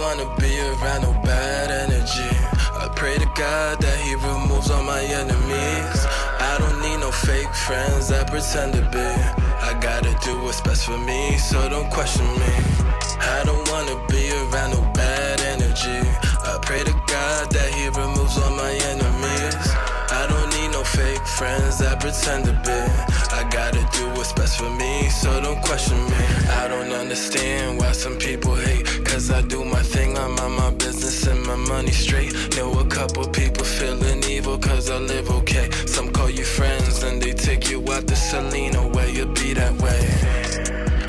wanna be around no bad energy. I pray to God that He removes all my enemies. I don't need no fake friends that pretend to be. I gotta do what's best for me, so don't question me. I don't wanna be around no bad energy. I pray to God that He removes all my enemies. I don't need no fake friends that pretend to be. I gotta do what's best for me, so don't question me. Selena, where you be that way.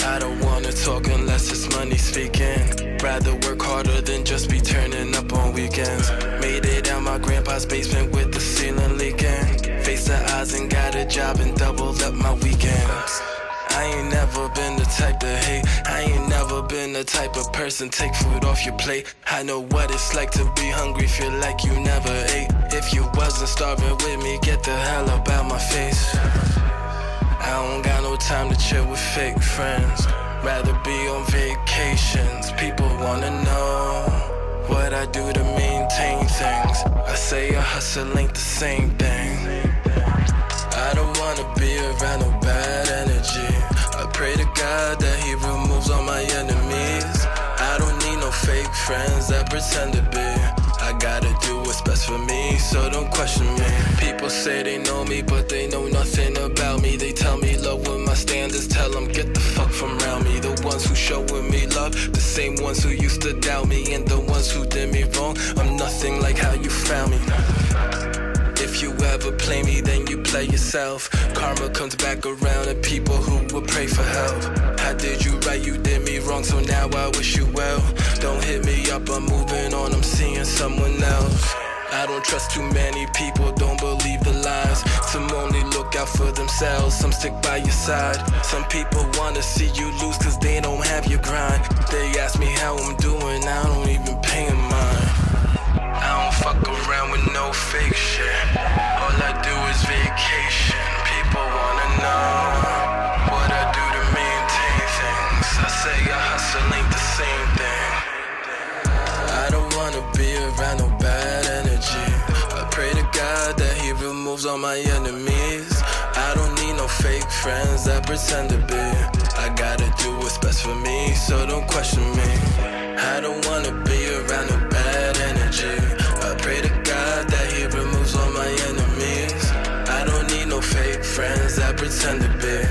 I don't wanna talk unless it's money speaking. Rather work harder than just be turning up on weekends. Made it out my grandpa's basement with the ceiling leaking. Face the odds and got a job and doubled up my weekends. I ain't never been the type to hate. I ain't never been the type of person take food off your plate. I know what it's like to be hungry, feel like you never ate. If you wasn't starving with me, get the hell up out time to chill with fake friends. Rather be on vacations. People wanna know what I do to maintain things. I say a hustle ain't the same thing. I don't wanna be around no bad energy. I pray to God that He removes all my enemies. I don't need no fake friends that pretend to be. I gotta do what's best for me, so don't question me. People say they know me, but they know nothing about tell them get the fuck from around me. The ones who showing me love, the same ones who used to doubt me, and the ones who did me wrong. I'm nothing like how you found me. If you ever play me, then you play yourself. Karma comes back around and people who will pray for help. I did you right, you did me wrong, so now I wish you well. Don't hit me up, I'm moving on, I'm seeing someone else. I don't trust too many people, don't believe the lies. Some only out for themselves, some stick by your side. Some people wanna see you lose cause they don't have your grind. They ask me how I'm doing, I don't even pay pay 'em mind. I don't fuck around with no fake shit. All I do is vacation. People wanna know what I do to maintain things. I say I hustle ain't the same thing. I don't wanna be around no bad energy. I pray to God that He removes all my enemies. Fake friends that pretend to be. I gotta do what's best for me, so don't question me. I don't wanna be around no bad energy. I pray to God that He removes all my enemies. I don't need no fake friends that pretend to be.